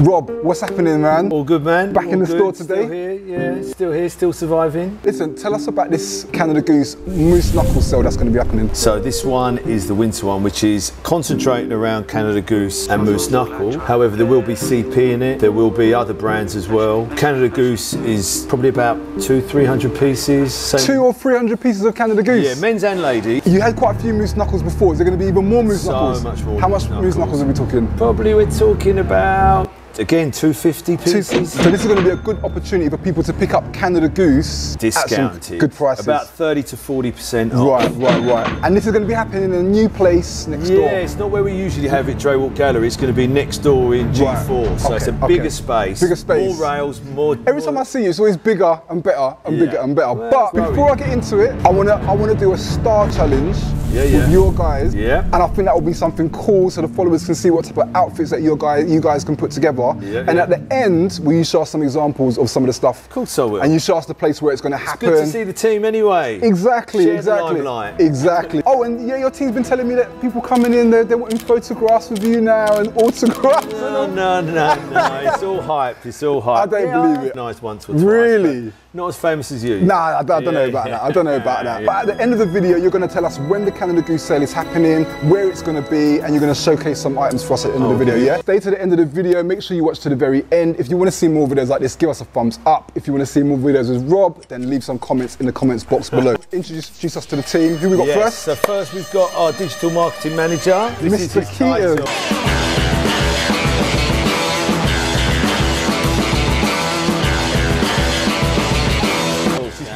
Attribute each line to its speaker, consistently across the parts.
Speaker 1: Rob, what's happening, man?
Speaker 2: All good, man.
Speaker 1: Back
Speaker 2: All
Speaker 1: in the
Speaker 2: good.
Speaker 1: store today?
Speaker 2: Still here, yeah. Still here, still surviving.
Speaker 1: Listen, tell us about this Canada Goose Moose Knuckle sale that's going to be happening.
Speaker 2: So this one is the winter one, which is concentrating around Canada Goose and Moose Knuckle. However, there will be CP in it. There will be other brands as well. Canada Goose is probably about two, three hundred pieces. Same-
Speaker 1: Two or three hundred pieces of Canada Goose.
Speaker 2: Yeah, men's and ladies.
Speaker 1: You had quite a few Moose Knuckles before. Is there going to be even more Moose
Speaker 2: So
Speaker 1: Knuckles?
Speaker 2: much more
Speaker 1: How much Moose.
Speaker 2: Knuckles
Speaker 1: are we talking?
Speaker 2: Probably we're talking about again 250
Speaker 1: Two-
Speaker 2: pieces.
Speaker 1: So this is going to be a good opportunity for people to pick up Canada Goose
Speaker 2: Discounted.
Speaker 1: good prices.
Speaker 2: About 30 to 40 percent off.
Speaker 1: right, right, right. And this is going to be happening in a new place next
Speaker 2: Yeah,
Speaker 1: door.
Speaker 2: Yeah, it's not where we usually have it, Dray Walk Gallery. It's going to be next door in G4.
Speaker 1: Right.
Speaker 2: So it's a bigger
Speaker 1: okay.
Speaker 2: space.
Speaker 1: Bigger space.
Speaker 2: More rails, more.
Speaker 1: Every time I see you, it's always bigger and better and
Speaker 2: Yeah.
Speaker 1: bigger and better.
Speaker 2: Well,
Speaker 1: but before I get into it, I wanna I wanna do a star challenge
Speaker 2: Yeah,
Speaker 1: with your guys.
Speaker 2: Yeah.
Speaker 1: And I think that will be something cool so the followers can see what type of outfits that your guys you guys can put together.
Speaker 2: Yeah,
Speaker 1: and
Speaker 2: yeah.
Speaker 1: at the end, will you show us some examples of some of the stuff? Of
Speaker 2: course I will.
Speaker 1: And you show us the place where it's gonna happen.
Speaker 2: It's
Speaker 1: happen.
Speaker 2: good to see the team anyway.
Speaker 1: Exactly,
Speaker 2: Share
Speaker 1: exactly. Exactly. Oh, and yeah, your team's been telling me that people coming in, they're, they're wanting photographs with you now and autographs.
Speaker 2: No, no, no, no. It's all hype. It's all hype.
Speaker 1: I don't
Speaker 2: Yeah,
Speaker 1: believe it.
Speaker 2: Nice once or twice.
Speaker 1: Really?
Speaker 2: but Not as famous as you.
Speaker 1: Nah, I, don't- I don't know about
Speaker 2: yeah.
Speaker 1: that. I don't know about that.
Speaker 2: Yeah.
Speaker 1: But at the end of the video, you're going to tell us when the Canada Goose sale is happening, where it's going to be, and you're going to showcase some items for us at the end of the oh,
Speaker 2: video,
Speaker 1: yeah? Stay to the end of the video. Make sure you watch to the very end. If you want to see more videos like this, give us a thumbs up. If you want to see more videos with Rob, then leave some comments in the comments box below. Introduce, introduce us to the team. Who we got
Speaker 2: Yes,
Speaker 1: first?
Speaker 2: so first we've got our digital marketing manager. This is
Speaker 1: Mr. Keaton.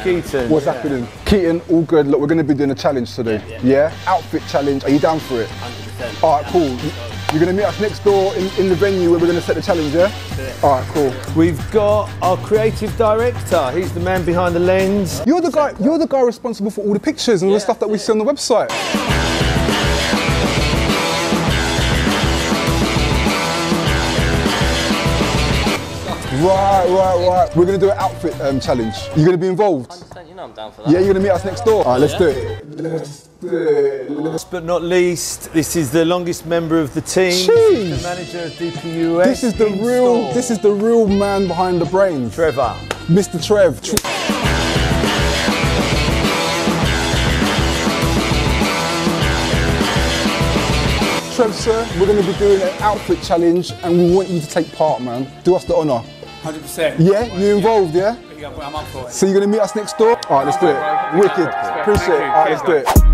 Speaker 2: Keaton.
Speaker 1: What's happening? Keaton, all good. Look, we're going to be doing a challenge today. Yeah, Outfit challenge. Are you down for it? 100%. All right, cool. You- You're going to meet us next door in, in the venue where we're going to set the challenge, yeah? All right, cool.
Speaker 2: We've got our creative director. He's the man behind the lens.
Speaker 1: You're the guy. You're the guy responsible for all the pictures and all the stuff that we see on the website. Right, right, right. We're gonna do an outfit um, challenge. You gonna be involved?
Speaker 3: You know I'm down for that.
Speaker 1: Yeah, you're gonna meet us next door. All right, let's do it. Let's do it.
Speaker 2: Last but not least, this is the longest member of the team. This
Speaker 1: Jeez.
Speaker 2: is the manager of DPUS.
Speaker 1: This is the
Speaker 2: in
Speaker 1: real.
Speaker 2: store.
Speaker 1: This is the real man behind the brains,
Speaker 2: Trevor.
Speaker 1: Mr. Trev. Tre- Trev, sir, we're going to be doing an outfit challenge and we want you to take part, man. Do us the honour.
Speaker 4: 100%.
Speaker 1: Yeah? You involved, yeah?
Speaker 4: Yeah, I'm up for it.
Speaker 1: So you're going to meet us next door? All right, let's do it. Wicked. Appreciate it. All right, let's do it.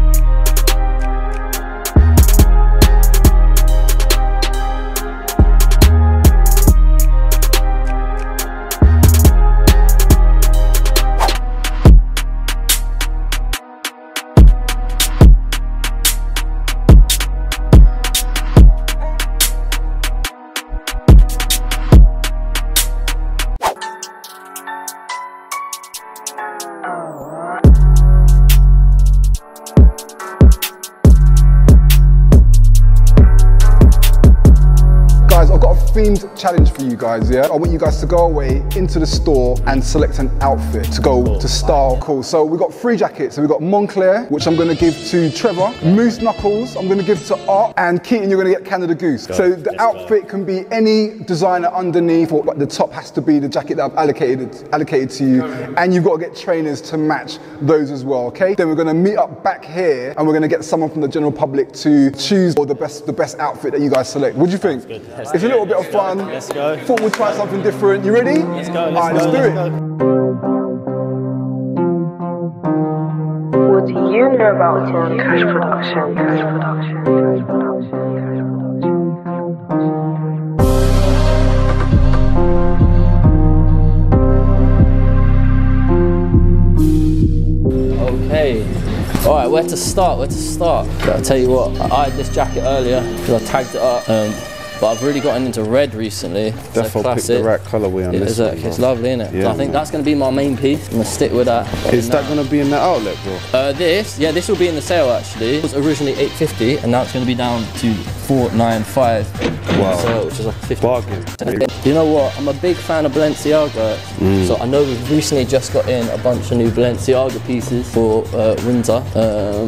Speaker 1: Challenge for you guys, yeah? I want you guys to go away into the store and select an outfit to go to style. Cool. So we've got three jackets. So we've got Moncler, which I'm gonna give to Trevor, Moose Knuckles, I'm gonna give to Art, and Keaton, you're gonna get Canada Goose. So the outfit can be any designer underneath, or but the top has to be the jacket that I've allocated, allocated to you, and you've got to get trainers to match those as well, okay? Then we're gonna meet up back here, and we're gonna get someone from the general public to choose the best, the best outfit that you guys select. What do you think? It's a little bit of fun.
Speaker 3: Let's go.
Speaker 1: Thought we'd try something different. You ready? Let's
Speaker 3: go, let's
Speaker 1: All right, let's do
Speaker 3: let's
Speaker 1: it.
Speaker 5: What do you know about your cash production? Cash production. Cash production.
Speaker 3: Okay. All right, where to start? Where to start? I'll tell you what. I had this jacket earlier because I tagged it up. Um, but I've really gotten into red recently. A
Speaker 6: Defo picked the right colourway on
Speaker 3: It
Speaker 6: this
Speaker 3: is a-
Speaker 6: one,
Speaker 3: it's lovely, isn't it?
Speaker 6: Yeah,
Speaker 3: I think
Speaker 6: man.
Speaker 3: that's going to be my main piece. I'm going to stick with that.
Speaker 6: Is that going to be in the outlet, bro?
Speaker 3: Uh, this, yeah, this will be in the sale actually. It was originally 850 and now it's going to be down to four nine five.
Speaker 2: Wow.
Speaker 3: So which is like a 50
Speaker 2: Bargain.
Speaker 3: You know what? I'm a big fan of Balenciaga.
Speaker 2: Mm.
Speaker 3: So I know we've recently just got in a bunch of new Balenciaga pieces for uh, winter.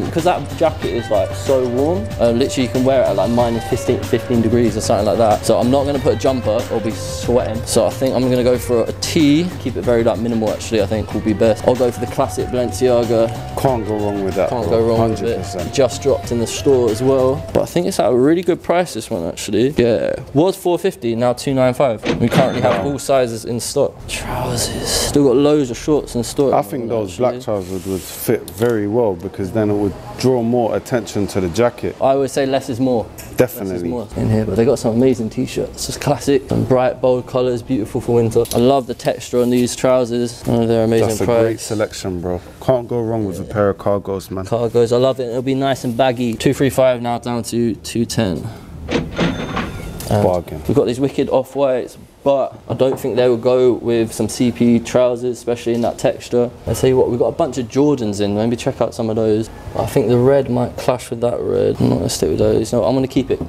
Speaker 3: Because that jacket is like so warm. Uh, literally, you can wear it at like minus 15, 15 degrees or something like that. So I'm not going to put a jumper or be sweating. So I think I'm going to go for a tee. Keep it very like minimal actually. I think will be best. I'll go for the classic Balenciaga.
Speaker 2: Can't go wrong with that.
Speaker 3: Can't
Speaker 2: bro.
Speaker 3: go wrong
Speaker 2: 100%.
Speaker 3: it. Just dropped in the store as well. But I think it's at a really good price this one actually. Yeah. Was 450, now 295. We currently have all sizes in stock. Trousers. Still got loads of shorts in stock.
Speaker 4: I think those black
Speaker 3: actually.
Speaker 4: trousers would fit very well because then it would draw more attention to the jacket.
Speaker 3: I would say less is more.
Speaker 4: Definitely.
Speaker 3: more in here, but they got some amazing t-shirts. Just classic, and bright, bold colours, beautiful for winter. I love the texture on these trousers. Oh, they're amazing
Speaker 4: That's a
Speaker 3: price.
Speaker 4: great selection, bro. Can't go wrong with a pair of cargos, man.
Speaker 3: Cargos, I love it. It'll be nice and baggy. 235 now down to 210.
Speaker 4: Bargain.
Speaker 3: We've got these wicked off-whites, but I don't think they will go with some CP trousers, especially in that texture. I tell you what, we've got a bunch of Jordans in. Maybe check out some of those. I think the red might clash with that red. I'm not gonna stick with those. No, I'm gonna keep it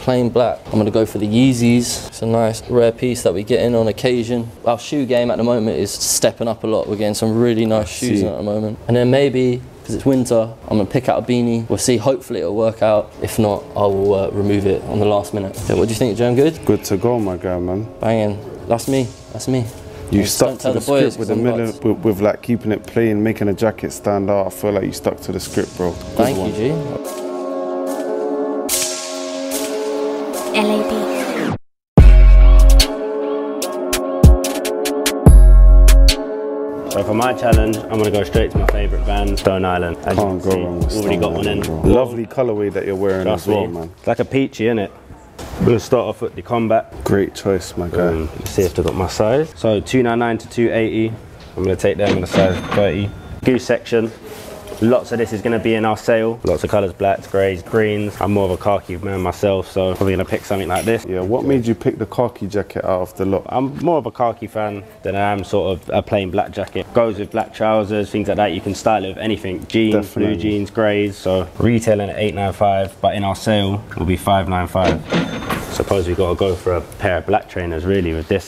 Speaker 3: plain black. I'm gonna go for the Yeezys. It's a nice rare piece that we get in on occasion. Our shoe game at the moment is stepping up a lot. We're getting some really nice shoes in at the moment. And then maybe because it's winter, I'm gonna pick out a beanie. We'll see. Hopefully it'll work out. If not, I will uh, remove it on the last minute. So what do you think, Jam? Good?
Speaker 4: Good to go, my guy, man.
Speaker 3: Banging. That's me. That's me.
Speaker 4: You
Speaker 3: Just
Speaker 4: stuck to the,
Speaker 3: the boys,
Speaker 4: script with
Speaker 3: 'cause
Speaker 4: the
Speaker 3: I'm
Speaker 4: middle, with, with like keeping it plain, making a jacket stand out. I feel like you stuck to the script, bro. Good
Speaker 3: Thank
Speaker 4: one.
Speaker 3: you, G.
Speaker 6: LAB.
Speaker 7: So for my challenge, I'm gonna go straight to my favourite band, Stone Island. As
Speaker 4: Can't
Speaker 7: can
Speaker 4: go
Speaker 7: see,
Speaker 4: wrong with
Speaker 7: already
Speaker 4: Stone
Speaker 7: got one in.
Speaker 4: Island. Lovely colorway that you're wearing
Speaker 7: Trust
Speaker 4: as well,
Speaker 7: me.
Speaker 4: man.
Speaker 7: It's like a peachy, innit? I'm gonna start off with the combat.
Speaker 4: Great choice, my guy.
Speaker 7: Um, let's see if they got my size. So 299 to 280. I'm gonna take them in a size 30. Goose section. Lots of this is gonna be in our sale. Lots of colours, blacks, greys, greens. I'm more of a khaki man myself, so probably gonna pick something like this.
Speaker 4: Yeah, what made you pick the khaki jacket out of the lot?
Speaker 7: I'm more of a khaki fan than I am sort of a plain black jacket. Goes with black trousers, things like that. You can style it with anything. Jeans,
Speaker 4: Definitely.
Speaker 7: blue jeans, greys. So retailing at 895, but in our sale will be 595. Suppose we've gotta go for a pair of black trainers really with this.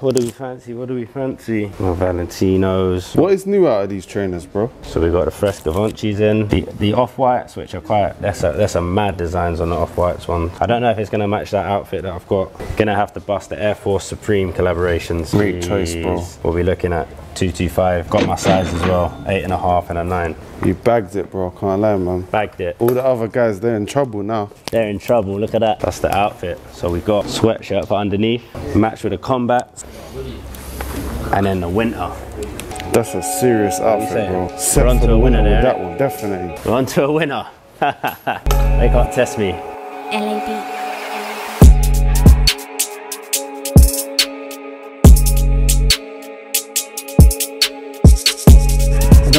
Speaker 7: What do we fancy? What do we fancy? My Valentinos.
Speaker 4: What is new out of these trainers, bro?
Speaker 7: So we got the fresh Givenchy's in. The, the off-whites, which are quite, there's a, there's some mad designs on the off-whites one. I don't know if it's gonna match that outfit that I've got. Gonna have to bust the Air Force Supreme collaborations.
Speaker 4: Great choice, bro.
Speaker 7: We'll be looking at 225. Got my size as well, eight and a half and a nine.
Speaker 4: You bagged it, bro. Can't lie, man.
Speaker 7: Bagged it.
Speaker 4: All the other guys, they're in trouble now.
Speaker 7: They're in trouble, look at that. That's the outfit. So we got sweatshirt for underneath, matched with a combat, and then the winter.
Speaker 4: That's a serious outfit,
Speaker 7: saying?
Speaker 4: bro.
Speaker 7: We're
Speaker 4: Set
Speaker 7: on
Speaker 4: for
Speaker 7: to
Speaker 4: the
Speaker 7: a winner
Speaker 4: winner
Speaker 7: there,
Speaker 4: that
Speaker 7: innit?
Speaker 4: one, definitely.
Speaker 7: We're on to a winner. they can't test me.
Speaker 6: LAB.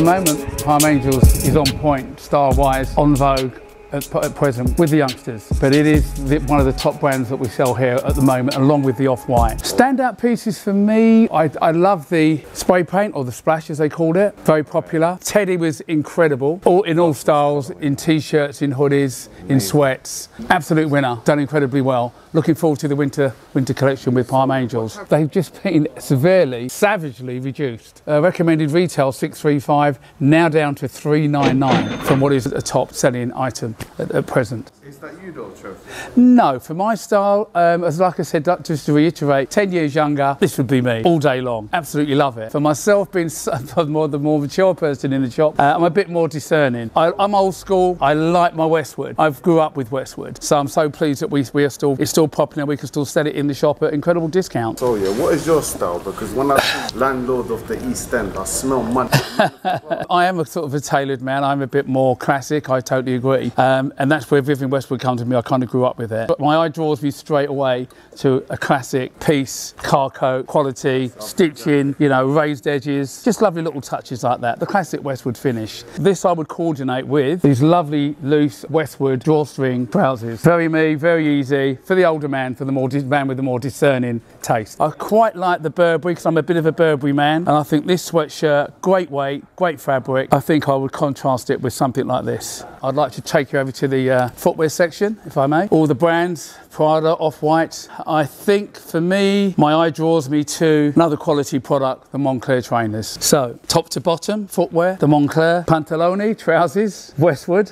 Speaker 8: Moment, Palm Angels is on point, style-wise, on vogue at, at present with the youngsters. But it is the, one of the top brands that we sell here at the moment, along with the Off-White. Standout pieces for me, I, I love the spray paint, or the splash as they called it. Very popular. Teddy was incredible, all, in all styles, in t-shirts, in hoodies, in sweats. Absolute winner, done incredibly well. Looking forward to the winter winter collection with Palm Angels. They've just been severely, savagely reduced. Uh, recommended retail 635, now down to 399 from what is a top selling item at, at present.
Speaker 4: Is that you though, Trev?
Speaker 8: No, for my style, um, as like I said, just to reiterate, 10 years younger, this would be me all day long. Absolutely love it. For myself, being more the more mature person in the shop, uh, I'm a bit more discerning. I, I'm old school. I like my Westwood. I've grew up with Westwood, so I'm so pleased that we, we are still it's still popular. We can still sell it in the shop at incredible discounts.
Speaker 4: So yeah, what is your style? Because when I see landlord of the East End, I smell money.
Speaker 8: I am a sort of a tailored man. I'm a bit more classic. I totally agree. Um, and that's where Vivienne Westwood comes to me. I kind of grew up with it. But my eye draws me straight away to a classic piece, car coat, quality, stitching, you know, raised edges, just lovely little touches like that. The classic Westwood finish. This I would coordinate with these lovely loose Westwood drawstring trousers. Very me, very easy for the older man, for the more man with the more discerning taste. I quite like the Burberry because I'm a bit of a Burberry man, and I think this sweatshirt, great weight, great fabric. I think I would contrast it with something like this. I'd like to take you over to the uh, footwear section, if I may. All the brands, Prada, Off-White. I think for me, my eye draws me to another quality product, the Moncler trainers. So top to bottom, footwear, the Moncler, Pantaloni, trousers, Westwood.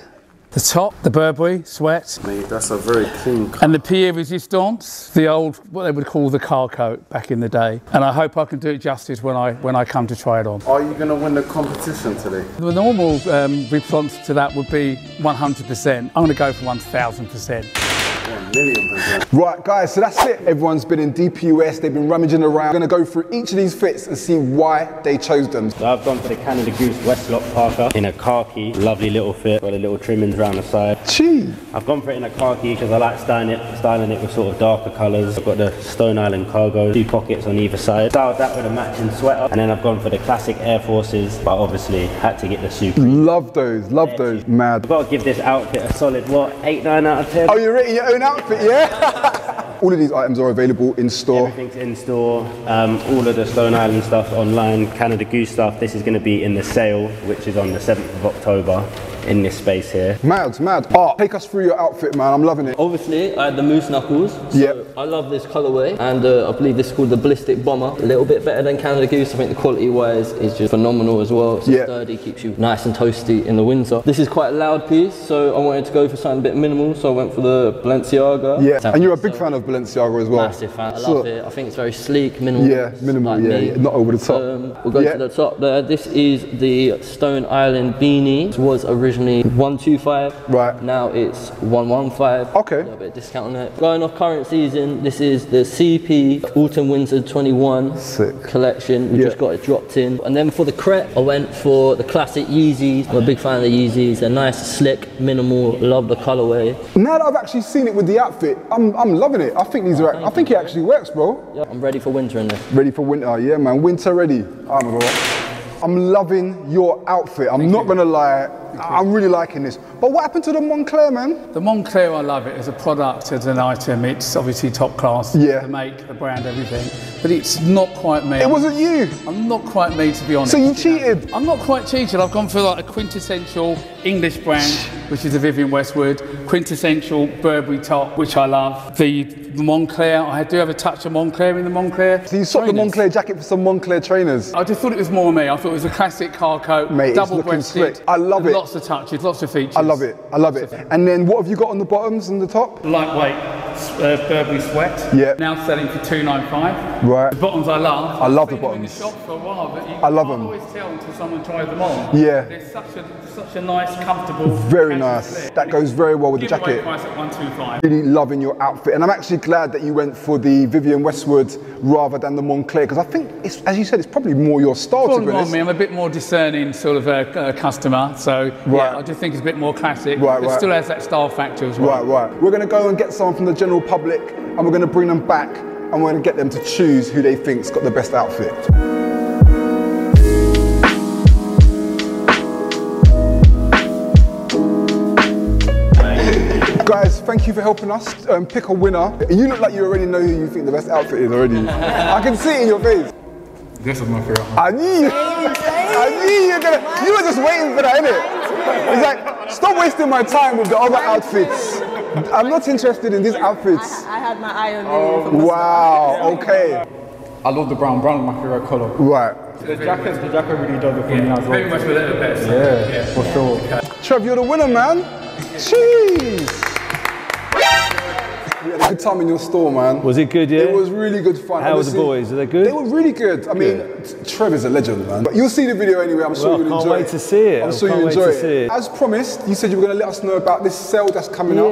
Speaker 8: The top, the Burberry, sweat,
Speaker 4: Mate, that's a very clean
Speaker 8: and the Pierre Resistance, the old, what they would call the car coat back in the day. And I hope I can do it justice when I, when I come to try it on.
Speaker 4: Are you going to win the competition today?
Speaker 8: The normal um, response to that would be 100%. I'm going to go for 1,000%.
Speaker 4: One million percent.
Speaker 1: Right, guys, so that's it. Everyone's been in DPUS, they've been rummaging around. We're gonna go through each of these fits and see why they chose them.
Speaker 7: So I've gone for the Canada Goose Westlock Parker in a khaki, lovely little fit, got the little trimmings around the side.
Speaker 1: Gee,
Speaker 7: I've gone for it in a khaki because I like styling it, styling it with sort of darker colours. I've got the Stone Island cargo, two pockets on either side. Styled that with a matching sweater, and then I've gone for the classic Air Forces, but obviously had to get the super.
Speaker 1: love those, love those. Mad.
Speaker 7: I've got to give this outfit a solid what, eight, nine out of ten.
Speaker 1: Oh, you're rating your own outfit, yeah? All of these items are available in store.
Speaker 7: Everything's in store. Um, all of the Stone Island stuff online. Canada Goose stuff. This is going to be in the sale, which is on the 7th of October in this space here.
Speaker 1: Mad, mad. Oh, take us through your outfit, man. I'm loving it.
Speaker 3: Obviously, I had the Moose Knuckles. So
Speaker 1: Yep.
Speaker 3: I love this colorway, and uh, I believe this is called the Ballistic Bomber. A little bit better than Canada Goose. I think the quality wise is just phenomenal as well. It's
Speaker 1: Yeah.
Speaker 3: sturdy, keeps you nice and toasty in the winter. This is quite a loud piece, so I wanted to go for something a bit minimal, so I went for the Balenciaga.
Speaker 1: Yeah, and you're a big
Speaker 3: So-
Speaker 1: fan of Balenciaga as well.
Speaker 3: Massive fan. I
Speaker 1: So-
Speaker 3: love it. I think it's very sleek, minimal.
Speaker 1: Yeah, minimal,
Speaker 3: like
Speaker 1: yeah, yeah, not over the top.
Speaker 3: Um, we'll go
Speaker 1: Yeah.
Speaker 3: to the top there. This is the Stone Island beanie. It was originally 125.
Speaker 1: Right.
Speaker 3: Now it's 115.
Speaker 1: Okay.
Speaker 3: A little bit of discount on it. Going off current season, this is the CP Autumn Winter 21
Speaker 1: Sick.
Speaker 3: collection. We
Speaker 1: Yeah.
Speaker 3: just got it dropped in. And then for the crep, I went for the classic Yeezys. I'm a big fan of the Yeezys. They're nice, slick, minimal. Love the colorway.
Speaker 1: Now that I've actually seen it with the outfit, I'm, I'm loving it. I think these are, oh, I think it actually works, bro.
Speaker 3: Yeah, I'm ready for winter in this.
Speaker 1: Ready for winter, yeah, man. Winter ready. I'm. I'm loving your outfit. I'm not gonna lie. I'm really liking this. But what happened to the Moncler, man?
Speaker 8: The Moncler, I love it as a product, as an item. It's obviously top class.
Speaker 1: Yeah.
Speaker 8: The make, the brand, everything. But it's not quite me.
Speaker 1: It wasn't you.
Speaker 8: I'm not quite me, to be honest.
Speaker 1: So you cheated?
Speaker 8: I'm not quite cheated. I've gone for like a quintessential English brand, which is the Vivienne Westwood. Quintessential Burberry top, which I love. The Moncler, I do have a touch of Moncler in the Moncler.
Speaker 1: So you swapped the. Moncler jacket for some Moncler trainers.
Speaker 8: I just thought it was more me. I thought it was a classic car coat,
Speaker 1: Mate,
Speaker 8: double breasted.
Speaker 1: I love it.
Speaker 8: Lots of touches, lots of features.
Speaker 1: I love it. I love it. And then what have you got on the bottoms and the top?
Speaker 8: Lightweight uh, Burberry sweat.
Speaker 1: Yeah.
Speaker 8: Now selling for two nine five.
Speaker 1: Right.
Speaker 8: The bottoms I love.
Speaker 1: I love the
Speaker 8: in
Speaker 1: bottoms.
Speaker 8: the shop for a while, but you
Speaker 1: I love them.
Speaker 8: always tell until someone tries them on.
Speaker 1: Yeah.
Speaker 8: They're such a such a nice, comfortable.
Speaker 1: Very nice. That goes very well with the jacket.
Speaker 8: price at one two five.
Speaker 1: Really loving your outfit, and I'm actually glad that you went for the Vivienne Westwood rather than the Moncler because I think, it's, as you said, it's probably more your style to
Speaker 8: Probably
Speaker 1: be honest.
Speaker 8: me. I'm a bit more discerning sort of a, uh customer, so
Speaker 1: Right.
Speaker 8: yeah, I just think it's a bit more classic.
Speaker 1: Right,
Speaker 8: but
Speaker 1: right.
Speaker 8: still has that style factor as well.
Speaker 1: Right, right. We're going to go and get someone from the general public, and we're going to bring them back, and we're going to get them to choose who they think's got the best outfit. Guys, thank you for helping us um, pick a winner. You look like you already know who you think the best outfit is already. I can see it in your face.
Speaker 8: This is my favorite.
Speaker 1: I knew you. I knew you were gonna. You were just waiting for that, innit? It's like, stop wasting my time with the other outfits. I'm not interested in these outfits.
Speaker 6: I had my eye on you. from the
Speaker 1: Wow. Okay.
Speaker 9: I love the brown. Brown is my favorite color.
Speaker 1: Right.
Speaker 9: The jacket, the jacket really does it for me as well.
Speaker 8: Pretty much with it the best.
Speaker 9: Yeah, for sure.
Speaker 1: Trev, you're the winner, man. Jeez. We had a good time in your store, man.
Speaker 2: Was it good, yeah?
Speaker 1: It was really good fun.
Speaker 2: How were the boys? Are they good?
Speaker 1: They were really good. I mean, Trev is a legend, man. But you'll see the video anyway. I'm sure
Speaker 2: Well,
Speaker 1: you'll enjoy it.
Speaker 2: can't wait
Speaker 1: it.
Speaker 2: to see it.
Speaker 1: I'm sure
Speaker 2: you'll
Speaker 1: enjoy it.
Speaker 2: it.
Speaker 1: As promised, you said you were going to let us know about this sale that's coming up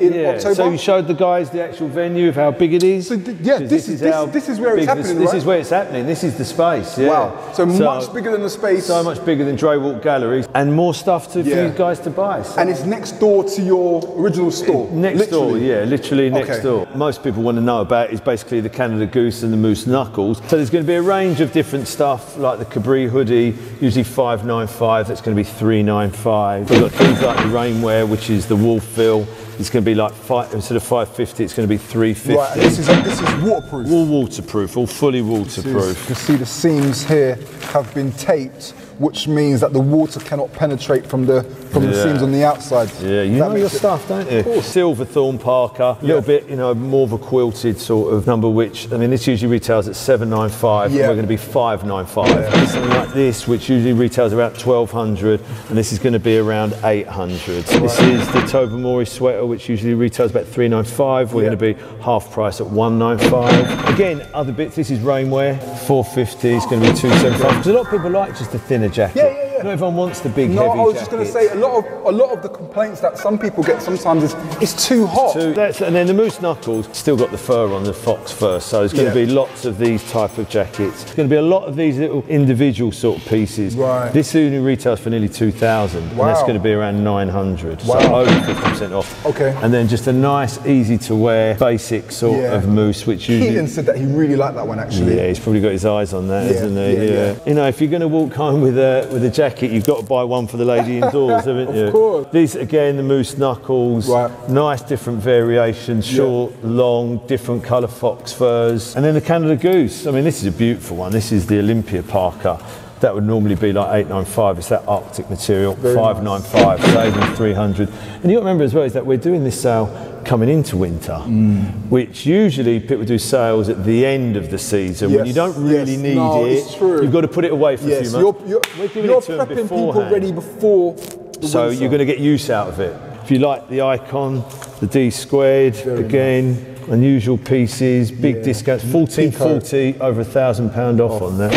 Speaker 1: in
Speaker 2: yeah.
Speaker 1: October.
Speaker 2: So you showed the guys the actual venue of how big it is.
Speaker 1: So th- yeah,
Speaker 2: 'Cause
Speaker 1: this is- this- this is where it's happening,
Speaker 2: This
Speaker 1: right?
Speaker 2: is where it's happening. This is the space. Yeah.
Speaker 1: Wow. So, much bigger than the space.
Speaker 2: So much bigger than Dray Walk Gallery, and more stuff to, for you guys to buy. So
Speaker 1: and it's next door to your original store.
Speaker 2: Next door, yeah, literally next
Speaker 1: Okay.
Speaker 2: door. Most people want to know about is basically the Canada Goose and the Moose Knuckles. So there's going to be a range of different stuff, like the Cabri hoodie, usually 595, that's going to be 395. We've got things like the rainwear, which is the Wolfville, It's going to be like five, instead of 550, it's going to be 350.
Speaker 1: Right, this is this is waterproof.
Speaker 2: all waterproof, all fully
Speaker 1: This is-
Speaker 2: waterproof.
Speaker 1: You can see the seams here have been taped, which means that the water cannot penetrate from the from the seams on the outside.
Speaker 2: Yeah, you
Speaker 1: That
Speaker 2: know your
Speaker 1: it-
Speaker 2: stuff, don't you?
Speaker 1: Of course.
Speaker 2: Silverthorne parka, a little bit, you know, more of a quilted sort of number. Which I mean, this usually retails at seven nine five.
Speaker 1: Yeah.
Speaker 2: We're going to be five nine five. Something like this, which usually retails around twelve hundred, and this is going to be around eight hundred. This is the Tobermory sweater, which usually retails about three nine five. We're
Speaker 1: Yeah.
Speaker 2: going to be half price at one nine five. Again, other bits. This is rainwear, four fifty. It's going to be two seven five. Because a lot of people like just a thinner jacket.
Speaker 1: Yeah, yeah.
Speaker 2: Not everyone wants the big
Speaker 1: No,
Speaker 2: heavy
Speaker 1: I was just going to say a lot of a lot of the complaints that some people get sometimes is it's too hot.
Speaker 2: Two. That's, and then the moose knuckles still got the fur on the fox fur, so there's going
Speaker 1: Yeah.
Speaker 2: to be lots of these type of jackets. There's going to be a lot of these little individual sort of pieces.
Speaker 1: Right.
Speaker 2: This only retails for nearly 2,000, and that's going to be around 900. So over 50% off.
Speaker 1: Okay.
Speaker 2: And then just a nice, easy to wear, basic sort
Speaker 1: Yeah.
Speaker 2: of moose, which usually.
Speaker 1: Keaton said that he really liked that one actually.
Speaker 2: Yeah, he's probably got his eyes on that,
Speaker 1: Yeah,
Speaker 2: not he?
Speaker 1: yeah, yeah.
Speaker 2: You know, if you're going to walk home with a with a jacket, you've got to buy one for the lady indoors, haven't you?
Speaker 1: Of course.
Speaker 2: These again, the moose knuckles,
Speaker 1: Right.
Speaker 2: nice different variations, short, long, different colour fox furs, and then the Canada goose. I mean, this is a beautiful one. This is the Olympia Parker. That would normally be like 895. It's that Arctic material, 595, saving 300. And you got to remember as well is that we're doing this sale coming into winter, mm. which usually people do sales at the end of the season when you don't really
Speaker 1: yes.
Speaker 2: need
Speaker 1: No,
Speaker 2: it.
Speaker 1: it's true.
Speaker 2: You've got to put it away for a
Speaker 1: Yes,
Speaker 2: few
Speaker 1: you're,
Speaker 2: months.
Speaker 1: you're,
Speaker 2: We're giving
Speaker 1: you're
Speaker 2: 'em
Speaker 1: prepping people ready before. The
Speaker 2: So
Speaker 1: winter.
Speaker 2: you're going to get use out of it. If you like the icon, the D squared, again, unusual pieces, big discounts, fourteen forty, over a thousand pound off on that.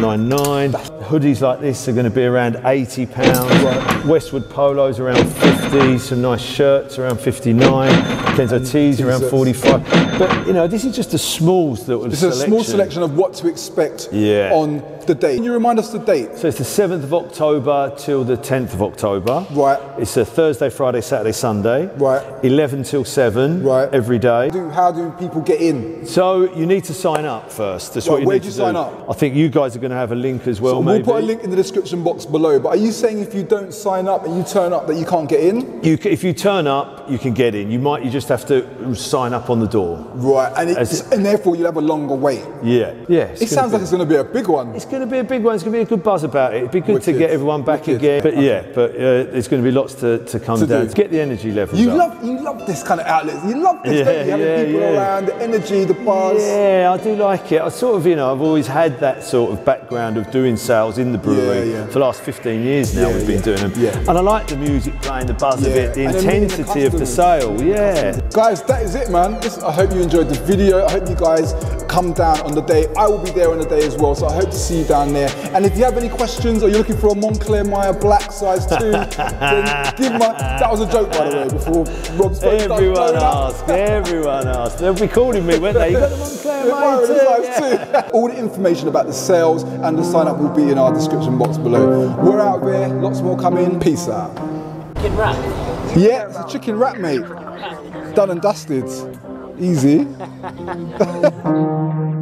Speaker 2: Nine nine. Hoodies like this are going to be around eighty pounds. Westwood polos around Some nice shirts around fifty nine. Kenzo tees around forty five. But you know, this is just a small little
Speaker 1: It's a small selection of what to expect
Speaker 2: Yeah.
Speaker 1: on the date. Can you remind us the date?
Speaker 2: So it's the 7th of October till the 10th of October.
Speaker 1: Right.
Speaker 2: It's a Thursday, Friday, Saturday, Sunday.
Speaker 1: Right.
Speaker 2: 11 till 7
Speaker 1: Right.
Speaker 2: every day.
Speaker 1: Do, how do people get in?
Speaker 2: So you need to sign up first. That's
Speaker 1: Right,
Speaker 2: what you
Speaker 1: where
Speaker 2: need
Speaker 1: do you
Speaker 2: to
Speaker 1: sign
Speaker 2: do.
Speaker 1: up?
Speaker 2: I think you guys are going to have a link as well,
Speaker 1: So
Speaker 2: maybe.
Speaker 1: we'll put a link in the description box below. But are you saying if you don't sign up and you turn up that you can't get in?
Speaker 2: You, if you turn up, you can get in. You might. You just have to sign up on the door.
Speaker 1: Right, and, it, and therefore you'll have a longer wait.
Speaker 2: Yeah. Yeah.
Speaker 1: It sounds like it's going to be a big one.
Speaker 2: It's going to be a big one. It's going to be a good buzz about it. It'd be good to get everyone back
Speaker 1: Wicked.
Speaker 2: again. But yeah, but uh, there's going to be lots to, to come
Speaker 1: To
Speaker 2: down.
Speaker 1: do.
Speaker 2: Get the energy levels
Speaker 1: You
Speaker 2: up.
Speaker 1: love you love this kind of outlet. You love this,
Speaker 2: Yeah,
Speaker 1: don't you? Having
Speaker 2: yeah,
Speaker 1: people
Speaker 2: yeah.
Speaker 1: around, the energy, the buzz.
Speaker 2: Yeah, I do like it. I sort of, you know, I've always had that sort of background of doing sales in the brewery
Speaker 1: Yeah, yeah.
Speaker 2: for the last 15 years now.
Speaker 1: Yeah,
Speaker 2: we've been doing them,
Speaker 1: yeah.
Speaker 2: and I like the music playing, the buzz of it, the
Speaker 1: and then the
Speaker 2: intensity of the sale. Yeah.
Speaker 1: Guys, that is it, man. Listen, I hope you enjoyed the video. I hope you guys come down on the day. I will be there on the day as well, so I hope to see you down there. And if you have any questions or you're looking for a Moncler Meyer black size two, then give my. That was a joke, by the way, before Rob's
Speaker 2: Everyone asked. Everyone asked. They'll be calling me, won't they? You got them on Claire
Speaker 1: Myra,
Speaker 2: May too.
Speaker 1: size. All the information about the sales and the sign up will be in our description box below. We're out there, lots more coming. Peace out. Yeah, it's a chicken wrap, mate. Done and dusted. Easy.